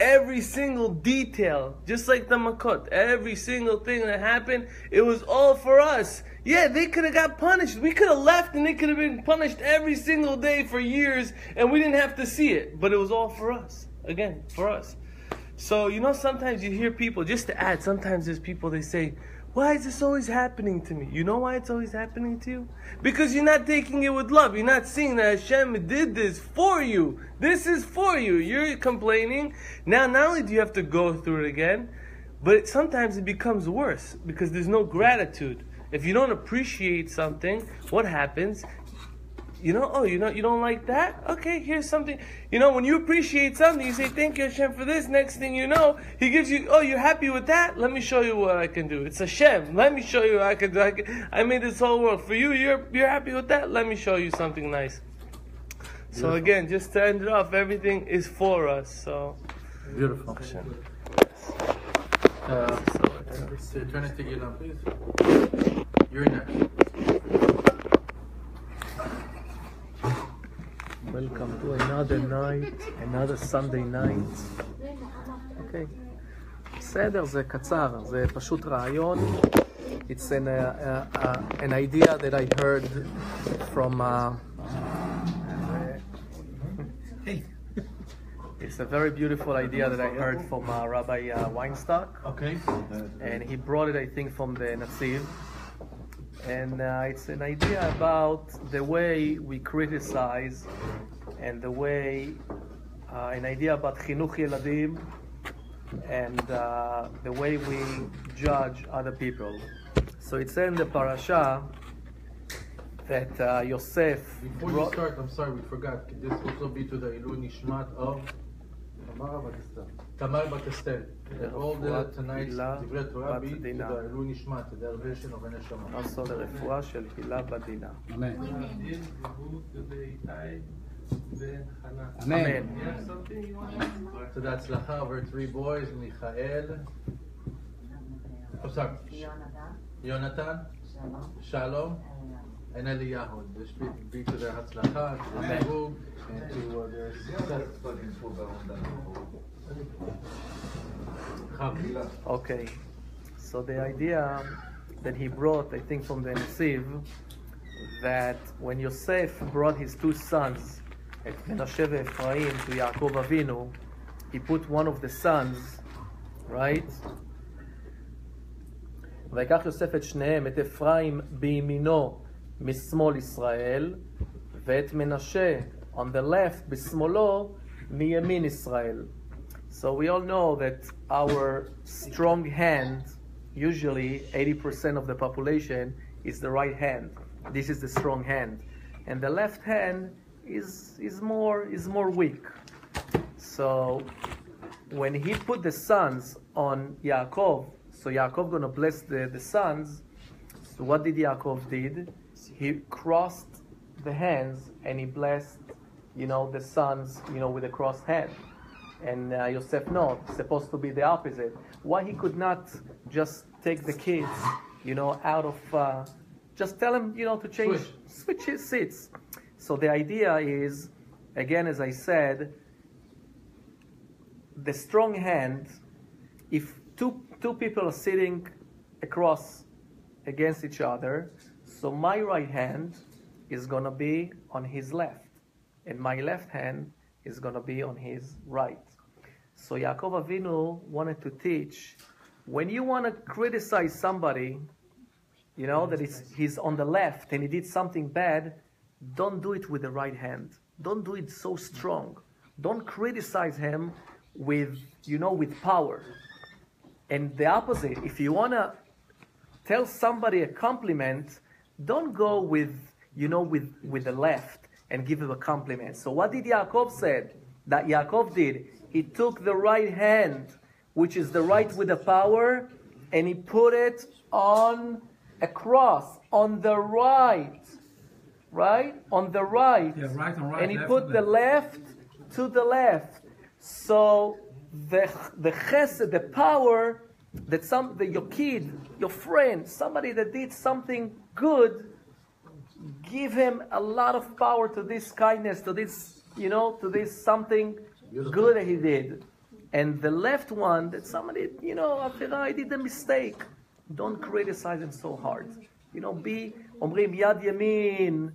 Every single detail, just like the Makot, every single thing that happened, it was all for us. Yeah, they could have got punished. We could have left and they could have been punished every single day for years and we didn't have to see it. But it was all for us. Again, for us. So, you know, sometimes you hear people, just to add, sometimes there's people, they say, why is this always happening to me? You know why it's always happening to you? Because you're not taking it with love. You're not seeing that Hashem did this for you. This is for you. You're complaining. Now, not only do you have to go through it again, but it, sometimes it becomes worse because there's no gratitude. If you don't appreciate something, what happens? You know, oh, you know, you don't like that? Okay, here's something. You know, when you appreciate something, you say, thank you, Hashem, for this. Next thing you know, He gives you, oh, you're happy with that? Let me show you what I can do. It's a Hashem. Let me show you what I can do. I, can, I made this whole world. For you, you're, you're happy with that? Let me show you something nice. So again, just to end it off, everything is for us. So, Beautiful. Hashem. Uh, turn it to you now, please. You're next. Welcome to another night, another Sunday night. אוקיי. בסדר, זה קצר, זה פשוט רעיון. It's an, uh, uh, uh, an idea that I heard from... Uh, it's a very beautiful idea that I heard from uh, Rabbi uh, Weinstock. Okay. and he brought it, I think, from the Naziv. And uh, it's an idea about the way we criticize and the way, uh, an idea about chinuch yeladim and uh, the way we judge other people. So it's in the parasha that uh, Yosef Before you brought. start, I'm sorry, we forgot. Could this also be to the Ilu Nishmat of Tamara Batestel? Tamar Batestel. לרפואת הילה בדינה. נעשו לרפואה של הילה בדינה. אמן. אמן. תודה, הצלחה, over three בויז, מיכאל. יונתן. שלום. אין אליהו. יש לי הצלחה. אמן. Okay, so the idea that he brought, I think, from the Nesiv, that when Yosef brought his two sons, את מנשה ואפרים, to Yaakov Avinu, he put one of the sons, right? ויקח יוסף את שניהם, את אפרים בימינו משמאל ישראל, ואת מנשה on the left בשמאלו מימין ישראל. So we all know that our strong hand, usually 80% of the population, is the right hand. This is the strong hand. And the left hand is, is, more, is more weak. So when he put the sons on Yaakov, so Yaakov gonna bless the, the sons, so what did Yaakov did? he crossed the hands and he blessed, you know, the sons, you know, with a crossed hand. And uh, Yosef, no, supposed to be the opposite. Why he could not just take the kids, you know, out of, uh, just tell him, you know, to change, switch his seats. So the idea is, again, as I said, the strong hand, if two, two people are sitting across against each other, so my right hand is going to be on his left, and my left hand is going to be on his right. So Yaakov Avinu wanted to teach when you want to criticize somebody, you know, that he's on the left and he did something bad, don't do it with the right hand. Don't do it so strong. Don't criticize him with, you know, with power. And the opposite, if you want to tell somebody a compliment, don't go with, you know, with, with the left and give him a compliment. So what did Yaakov said? That Yaakov did? He took the right hand, which is the right with the power, and he put it on a cross, on the right. Right? On the right. Yeah, right and right, And he left put the left to the left. So the the chesed, the power that some that your kid, your friend, somebody that did something good, give him a lot of power to this kindness, to this, you know, to this something good that he did. And the left one that somebody, you know, after I did a mistake, don't criticize him so hard. You know, be, אומרים יד ימין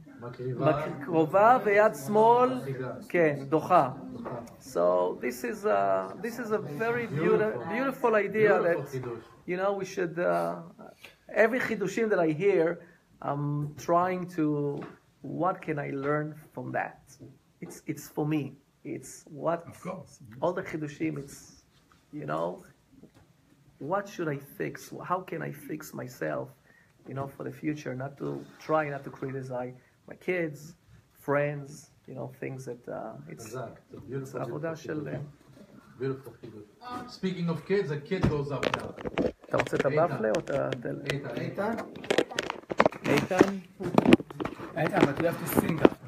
קרובה ויד שמאל, כן, דוחה. So this is a, this is a very beautiful, beautiful idea that, you know, we should, uh, every chidushim that I hear, I'm trying to, what can I learn from that? It's, it's for me. It's what, Of course. all the chidushim, it's, you know, what should I fix? How can I fix myself, you know, for the future? Not to try not to criticize my kids, friends, you know, things that uh, it's, it's עבודה של... uh, Beautiful חידוש. Speaking of kids, a kid goes up now. אתה רוצה את הבפלה או את ה... איתן, איתן? Eitan, but you have to sing after this.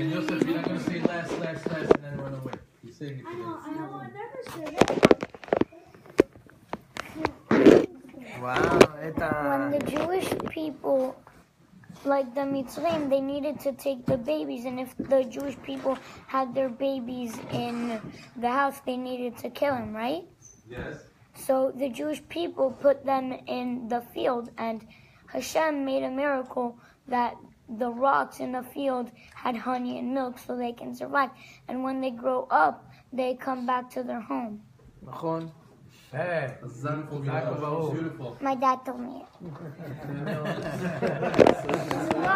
And Yosef, you're not going to say last, last, last, and then run away. You're saying it today. Wow, when the Jewish people, like the Mitzrayim, they needed to take the babies, and if the Jewish people had their babies in the house, they needed to kill them, right? Yes. So the Jewish people put them in the field, and Hashem made a miracle that the rocks in the field had honey and milk so they can survive. And when they grow up, they come back to their home. נכון. Hey, Beautiful. My dad told me it.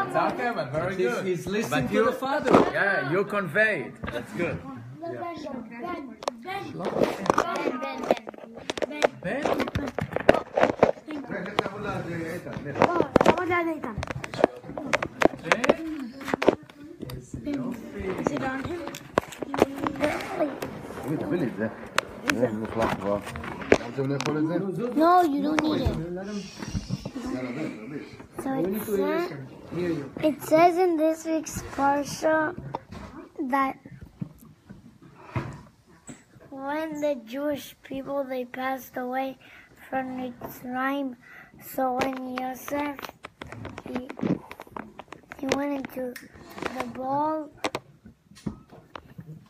it's okay, but very He's, good. he's listening But to you- the father. Yeah, you it. That's good. No, you don't need it. So it, it says in this week's parsha that when the Jewish people they passed away from Mitzrayim, so when Yosef he, he went to the ball.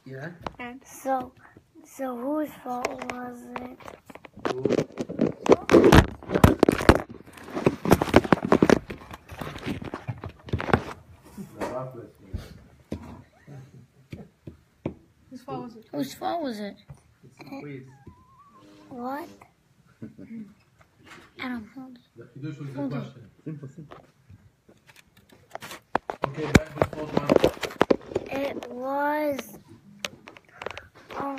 Yeah. And so, so whose fault was it? Whose fault was it? Whose fault was it? What? Adam, hold it. Hold it. Simple, simple. Okay, back. It was. Um,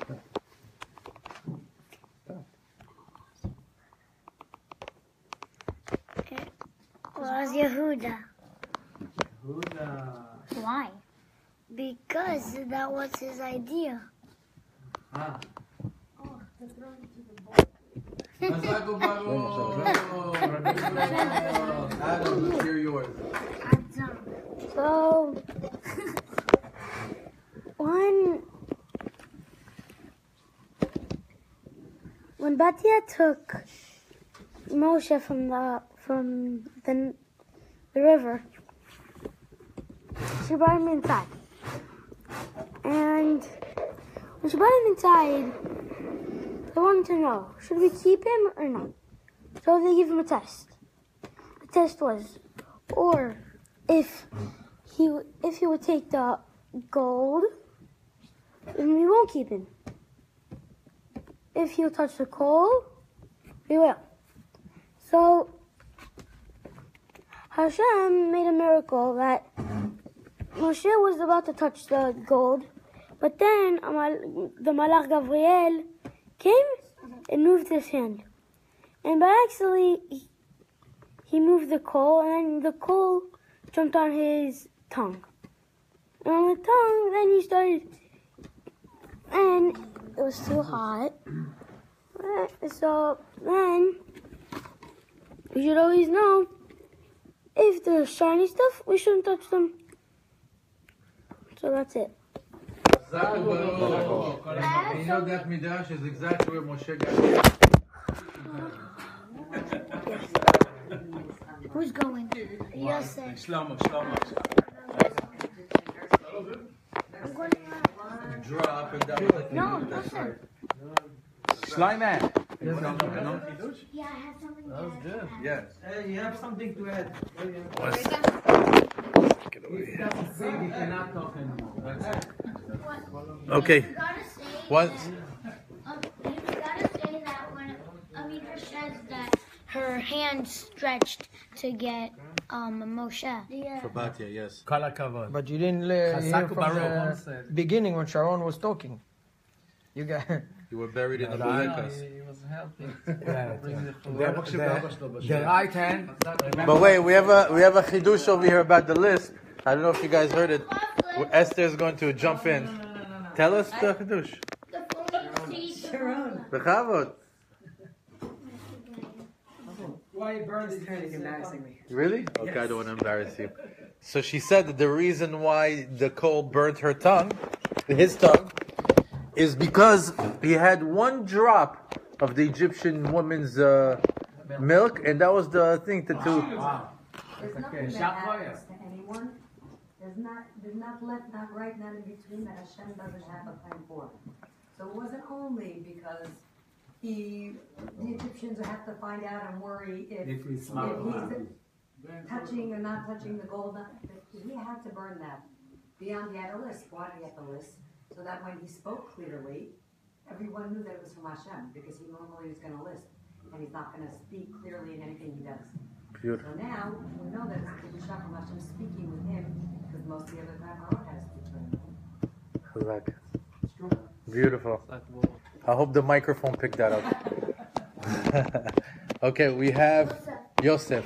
it was Yehuda. Yehuda. Why? Because that was his idea. Ah. Oh, Let's go, go. Let's. Let's hear yours. So, when when Batia took Moshe from the from the the river, she brought him inside, and when she brought him inside, they wanted to know should we keep him or not. So they gave him a test. The test was, or if he if he would take the gold, then we won't keep him. If he'll touch the coal, we will. So Hashem made a miracle that Moshe was about to touch the gold, but then the Malach Gabriel came and moved his hand, and by accident he, moved the coal, and the coal jumped on his tongue. And on the tongue, then you started, and it was too hot. So then, you should always know if there's shiny stuff, we shouldn't touch them. So that's it. You know that Midrash is exactly where Moshe got it. Who's going? Yosef. Shlomo, Shlomo. Drop and No, listen. Slime man. Yeah, I have something to add. That was good. Yes. Hey, you have something to add. What? Get away. Cannot talk anymore. Okay. What? You gotta say that when says that her hand stretched to get um, Moshe. Yeah. For Batya, yes. Kalakavad. But you didn't uh, hear from the beginning when Sharone was talking. You got. You were buried in the Burekas. No, he, he was helping. yeah, the, the, the right hand. But wait, we have a we have a chidush over here about the list. I don't know if you guys heard it. Esther is going to jump in. Tell us the chidush. The Sharone. Bechavot. Why it burns his hand? embarrassing me. Really? Okay, I don't want to embarrass you. So she said that the reason why the coal burnt her tongue, his tongue, is because he had one drop of the Egyptian woman's uh, milk, and that was the thing to do. There's nothing that happens to anyone. There's not, there's not left, not right, not in between that Hashem doesn't have a plan for. So it wasn't only because he, the Egyptians have to find out and worry if, If if we smell he's touching or not touching the gold. not- He had to burn that. Beyond, he had a list. Why did he have the list? So that when he spoke clearly, everyone knew that it was from Hashem, because he normally is gonna list. And he's not gonna speak clearly in anything he does. Beautiful. So now, we know that it's the Kedusha from Hashem speaking with him, because most of the other time our has to speak with him. Chazak. Beautiful. I hope the microphone picked that up. okay, we have Yosef.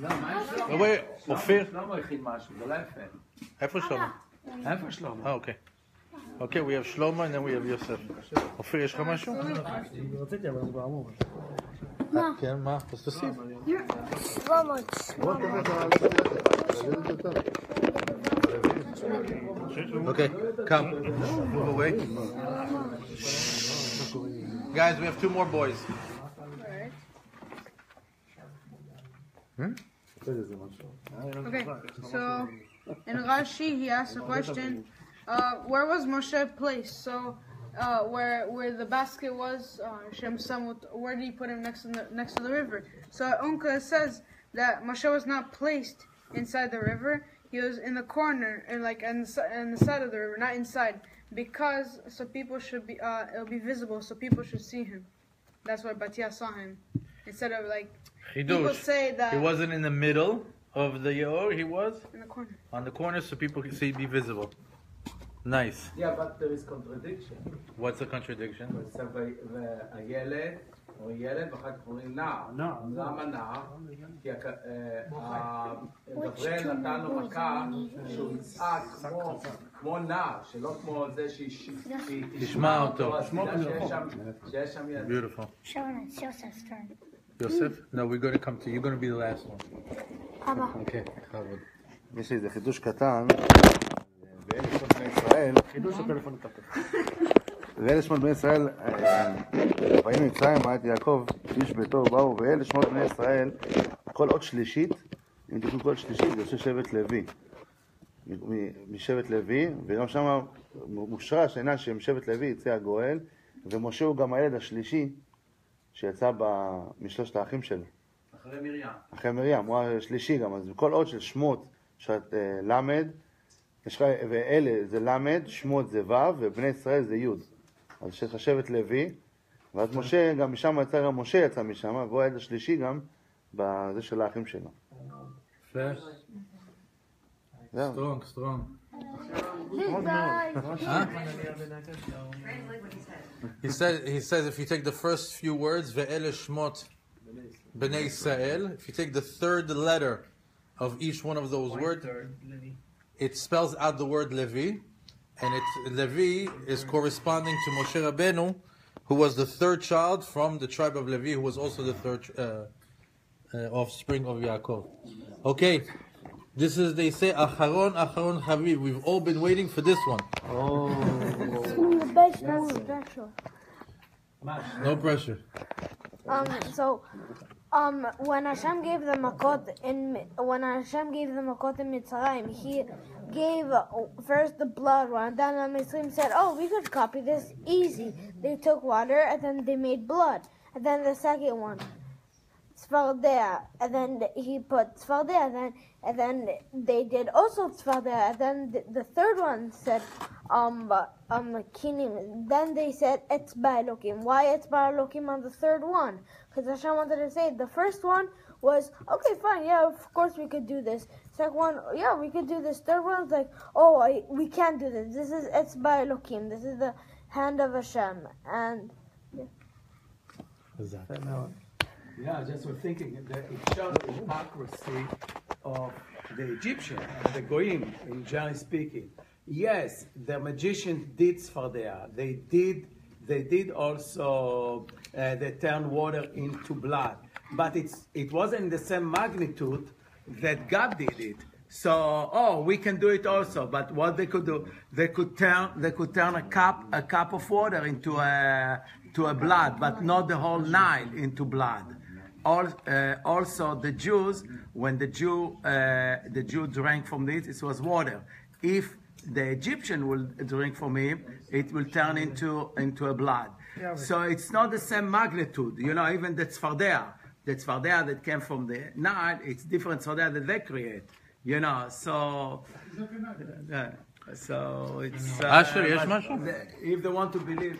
לא, מה יש שלמה? Oh, wait, אופיר? שלמה הכין משהו, זה לא יפה. איפה שלמה? איפה שלמה? אה, אוקיי. אוקיי, we have שלמה and then we have יוסף. אופיר, יש לך משהו? מה? כן, מה? אז תוסיף. So much. Okay, come. Move away. Guys, we have two more boys. Okay, so in Rashi he asked a question, uh, where was Moshe placed? So uh, where where the basket was, uh, Shem Samut, where did he put him next to the next to the river? So Unka says that Moshe was not placed inside the river. He was in the corner, and like on the, on the side of the river, not inside, because so people should be uh, it'll be visible, so people should see him. That's why Batia saw him instead of like people Chidush. say that He wasn't in the middle of the Yor, he was in the corner. on the corner so people could see, be visible. Nice. Yeah, but there is contradiction. What's the contradiction? בסוף והילד אומרים ילד ואחר כך אומרים נער. נער. למה נער? כי הכ- אה, ה- גבריאל נתן לו מכה שהוא יצעק כמו- כמו נער, שלא כמו זה שהיא שהיא תשמע אותו. אז תדע שיש שם- שיש שם ילד. Beautiful. Sharon, it's Joseph's turn. Yosef? No, we're going to come to you. You're going to be the last one. Abba. Okay. בכבוד. יש לי איזה חידוש קטן, ואלה שמות בני ישראל, חידוש הטלפון התהפך. ואלה שמות בני ישראל, אה, ויהי מצרים, ואת יעקב, איש ביתו באו, ואלה שמות בני ישראל, כל עוד שלישית, אם תקראו כל שלישית, זה יוצא שבט לוי. מ- מ- משבט לוי, וגם שם מושרש העניין שמשבט לוי יצא הגואל, ומשה הוא גם הילד השלישי שיצא ב- משלושת האחים שלו. אחרי מרים. אחרי מרים, הוא השלישי גם, אז כל עוד של שמות, שאת אה, למד, יש לך, ואלה זה ל', שמות זה ו', ובני ישראל זה י'. אז שחשבת לוי, ואז כן. משה, גם משם יצא, גם משה יצא משם, והוא היה השלישי גם, בזה של האחים שלו. סטרונג, סטרונג. אה? He says if you take the first few words, ve'ele shmot b'nei Israel, if you take the third letter of each one of those words, third, it spells out the word Levi, and it's Levi is corresponding to Moshe Rabbeinu, who was the third child from the tribe of Levi, who was also the third uh, uh, offspring of Yaakov. Okay, this is they say Acharon Acharon Chaviv. We've all been waiting for this one. The best no special. No pressure. Um, so, um, when Hashem gave the makot in when Hashem gave the makot in Mitzrayim, He gave uh, first the blood one. Then the Mitzrayim said, "Oh, we could copy this easy." They took water and then they made blood. And then the second one, Tzfardea, and then he put Tzfardea, and then and then they did also Tzfardea, and then the, the third one said, um, um, Kinim. Then they said Etzba Elokim. Why Etzba Elokim on the third one? Because Hashem wanted to say the first one was okay, fine, yeah, of course we could do this. Second one, yeah, we could do this. Third one's like, oh, I, we can't do this. This is Etzba Elokim. This is the hand of Hashem, and Yeah, just was thinking that it shows the hypocrisy of the Egyptian and the Goyim, in generally speaking. Yes, the magicians did Tzfardea. They did. They did also. Uh, they turned water into blood, but it's it wasn't the same magnitude that God did it. So, oh, we can do it also. But what they could do, they could turn they could turn a cup a cup of water into a to a blood, but not the whole Nile into blood. Al- uh, also, the Jews, when the Jew uh, the Jew drank from it, it was water. If the Egyptian will drink from it, it will turn into into a blood. Yeah, So it's not the same magnitude. You know, even the tzfardea, the tzfardea that came from the Nile, it's different tzfardea that they create. You know, so uh, so it's. Asher, yes, but If they want to believe,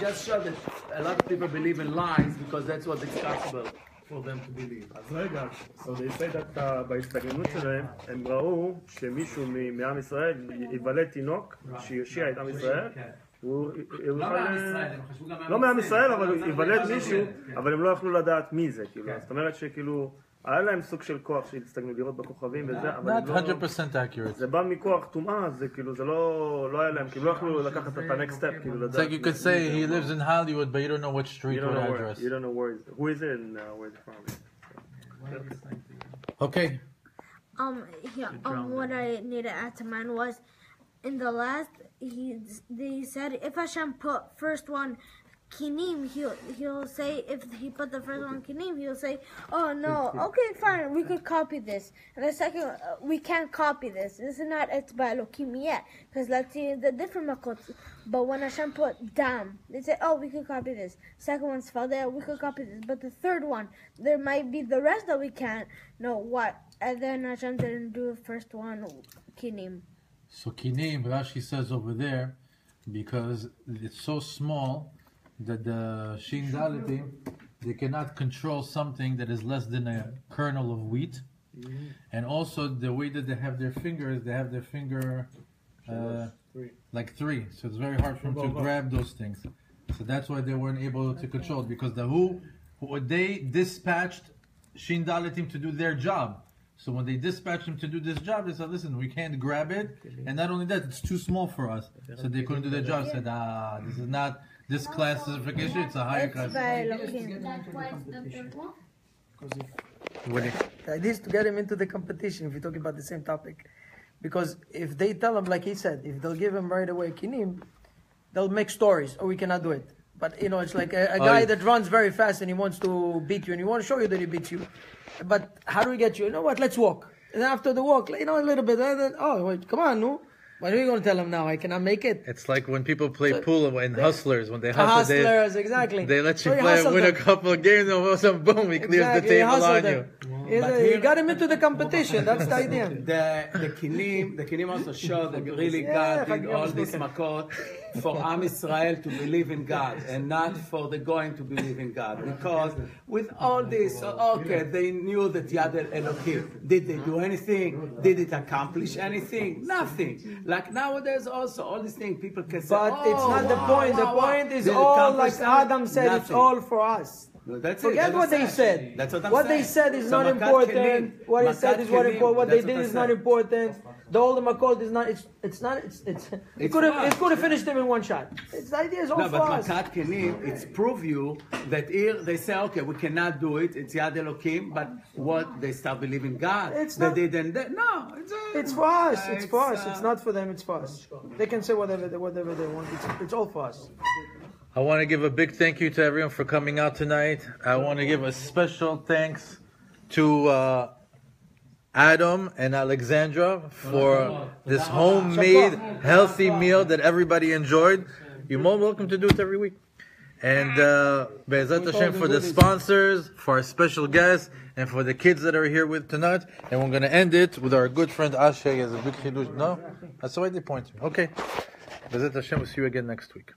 just show that a lot of people believe in lies because that's what is possible for them to believe. אז רגע, so they say that uh, בהסתגנות שלהם, הם ראו שמישהו מעם ישראל יוולד תינוק שיושיע את עם ישראל. הוא הוא לא מעם ישראל, הם חשבו גם מעם לא מעם ישראל, ישראל, אבל ייוולד מישהו, כן. אבל הם לא יכלו לדעת מי זה, כאילו. זאת אומרת שכאילו, היה להם סוג של כוח שהסתגנו לראות בכוכבים וזה, אבל הם Not לא... 100% accurate. זה בא מכוח טומאה, זה כאילו, זה לא לא היה להם, כאילו לא יכלו לקחת את ה-next step, כאילו It's like לדעת. you could say he lives in Hollywood, but you don't know which street You or don't know where, address. you don't know where, is- who is it and uh, where is it from. Okay. Um, yeah, um, what I need to add to mine was, in the last, he they said if Hashem put first one kinim, he'll he'll say if he put the first one kinim, he'll say, oh no, okay, fine, we could copy this, and the second, uh, we can't copy this. This is not etzba elokim yet, because let's see the different makot. But when Hashem put dam, they say, oh, we could copy this. Second one's fell there, we could copy this. But the third one, there might be the rest that we can't know what. And then Hashem didn't do the first one, kinim. So Kinim, Rashi says over there, because it's so small that the Shin Dalitim, they cannot control something that is less than a kernel of wheat. And also the way that they have their fingers, they have their finger uh, Three. like three. So it's very hard for them to grab those things. So that's why they weren't able to control it because the who, who they dispatched Shin Dalatim to do their job. So when they dispatched him to do this job, they said, "Listen, we can't grab it, and not only that, it's too small for us." So they couldn't do their job. Said, "Ah, this is not this classification; it's a higher class." That's why it's the third one. What do you- The idea is to get him into the competition if we're talking about the same topic. Because if they tell him, like he said, if they'll give him right away kinim, they'll make stories, or we cannot do it. But you know, it's like a, a Oh, guy yeah. that runs very fast and he wants to beat you and he wants to show you that he beats you. But how do we get you? You know what? Let's walk. And after the walk, you know, a little bit. uh, then, oh, wait, come on, no. What are you going to tell him now? I cannot make it. It's like when people play pool in hustlers when they The hustle. they- exactly. They let you So play, hustled win a couple of games, and all of a sudden, boom, he clears Exactly, the table hustled on them. you. He's a- you got him into the competition. That's the idea. The the kinim, the kinim also show that really God did all is this makot for Am Israel to believe in God and not for the going to believe in God. Because with all this, uh, okay, they knew that Yad El Elohim. Did they do anything? Did it accomplish anything? Nothing. Like nowadays, also all these things people can say. But oh, it's not the wow, point. The wow, wow. point is Did all, like? Adam said, it's all for us. No, That's. Forget That's what they said. That's what I'm What they said is So not important. Kelim- What he Makat said is what important. What they did is not important. The older Makot is not. It's it's not. It's it's. It could have it could have finished them in one shot. It's the idea is all No, for but us. Makat Kenim, it's prove you that here they say, okay, we cannot do it. It's Yad Elohim, but what they start believing God. It's they not- didn't. They, no, it's, uh, It's for us. uh, It's for us. uh, It's not for them. It's for us. They can say whatever they, whatever they want. It's, it's all for us. I want to give a big thank you to everyone for coming out tonight. I want to give a special thanks to uh, Adam and Alexandra for this homemade healthy meal that everybody enjoyed. You're more welcome to do it every week. And uh, Hashem for the sponsors, for our special guests, and for the kids that are here with tonight. And we're going to end it with our good friend Ashe as a big chidush. No? That's the way they point to me. Okay. Be'ezat Hashem, we'll see you again next week.